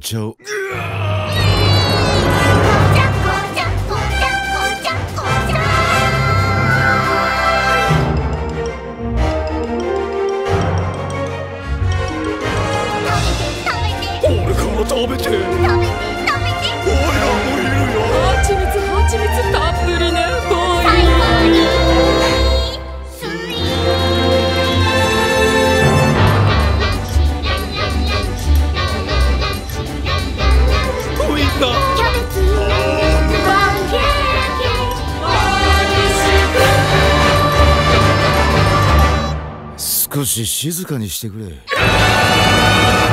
Ocho し静かにしてくれ。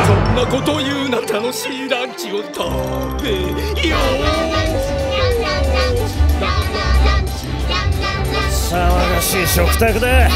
そんなこと言うな楽しいランチを食べよう。騒がしい食卓だ。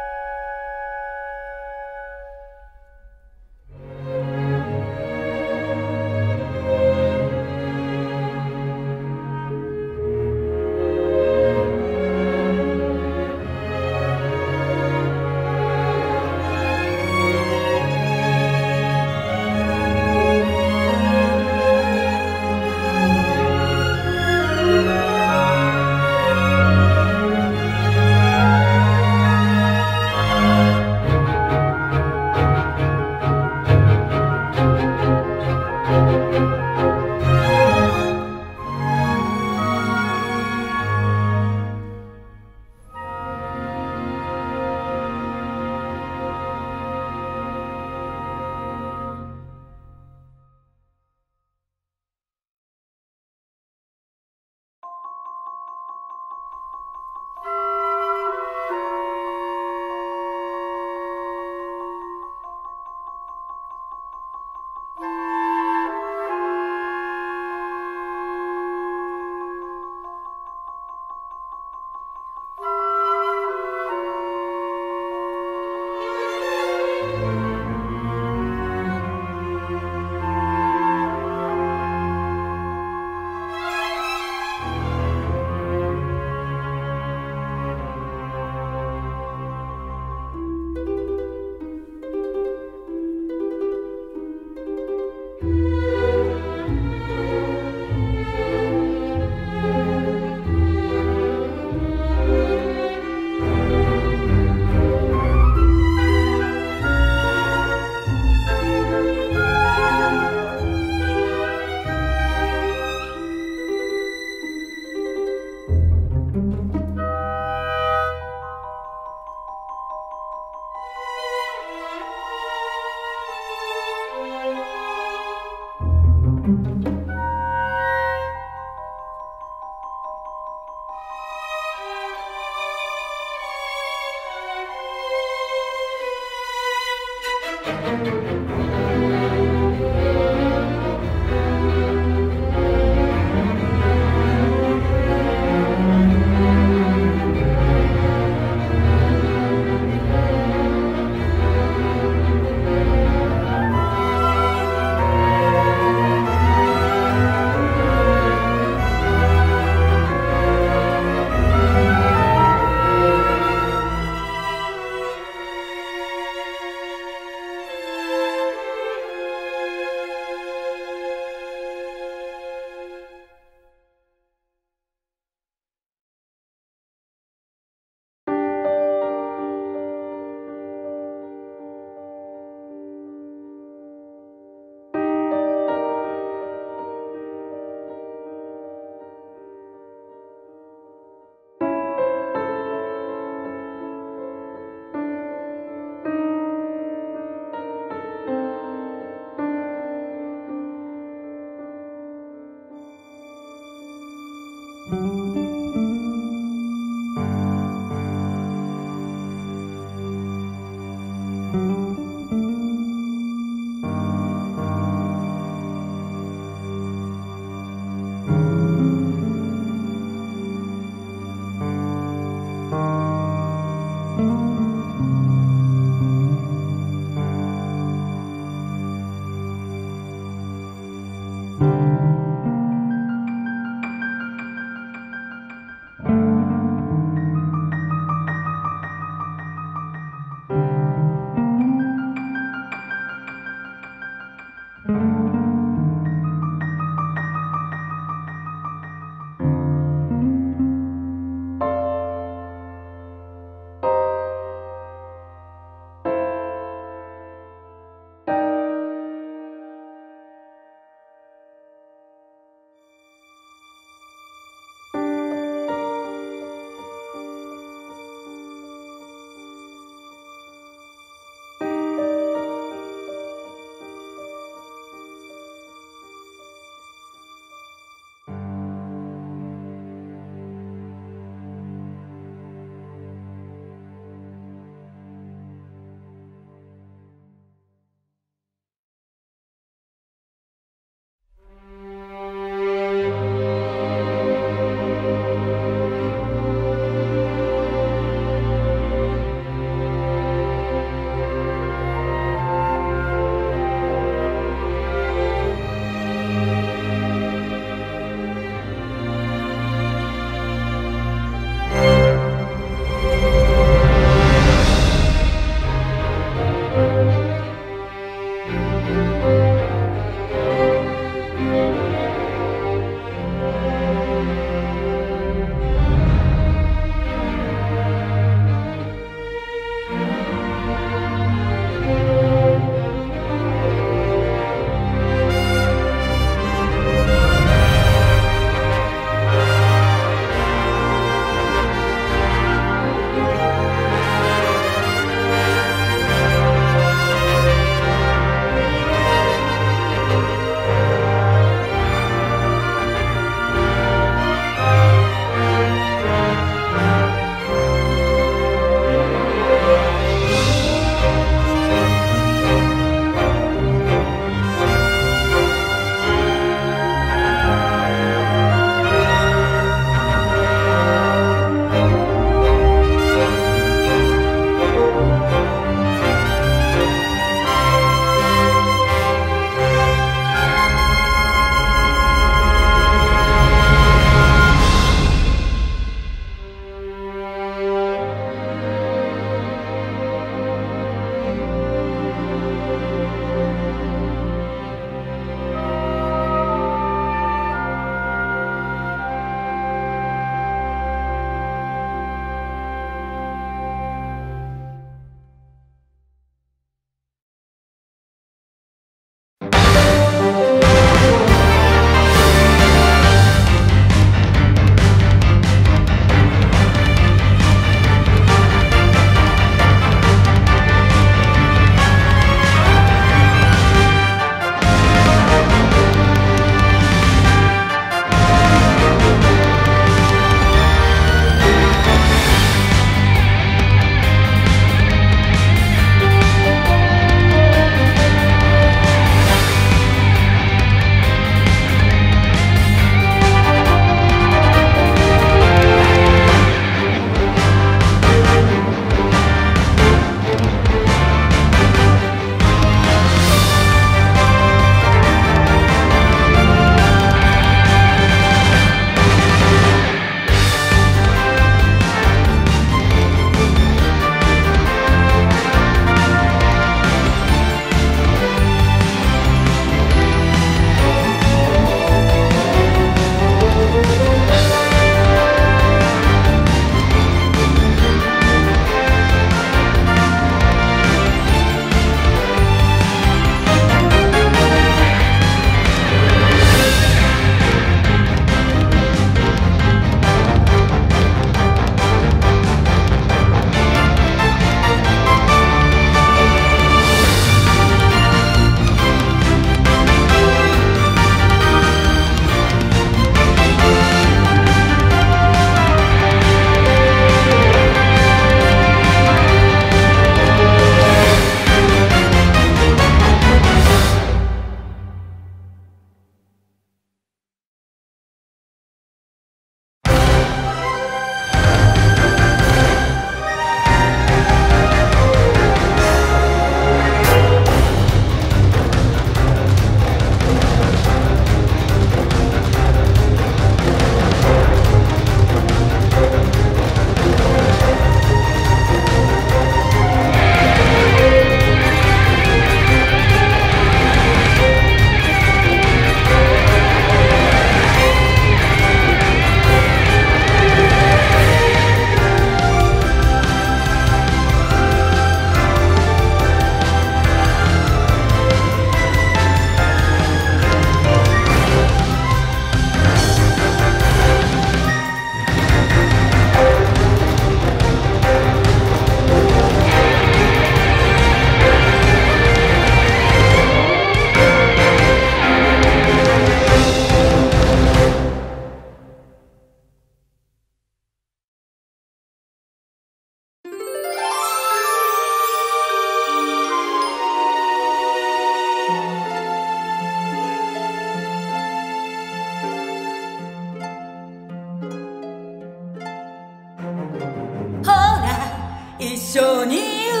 緒に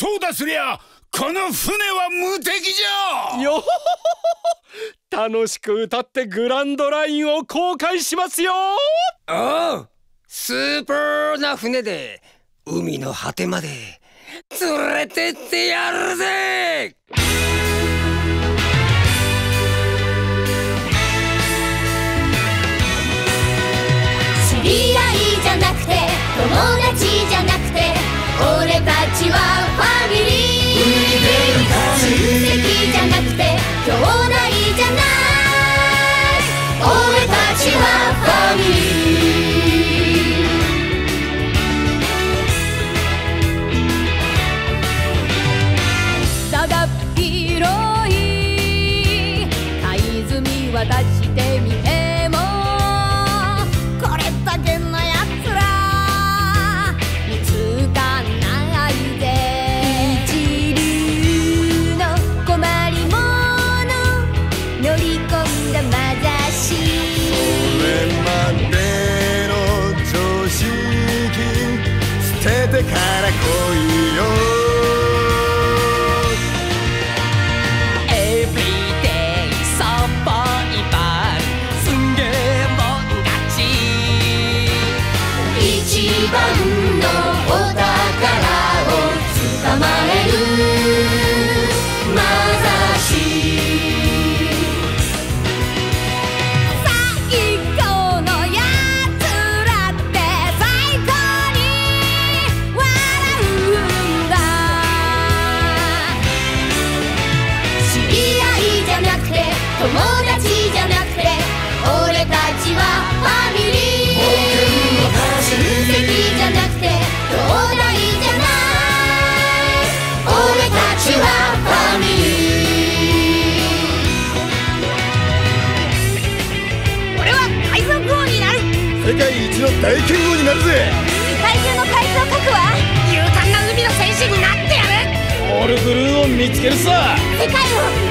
そうだすりゃこの船は無敵じゃ！よ楽しく歌ってグランドラインを公開しますよ。ああスーパーな船で海の果てまで連れてってやるぜ！知り合いじゃなくて友達じゃなくて俺たちは So hold on. 大剣豪になるぜ。世界中の怪盗をくわ。勇敢な海の戦士になってやる。オールブルーを見つけるさ。世界を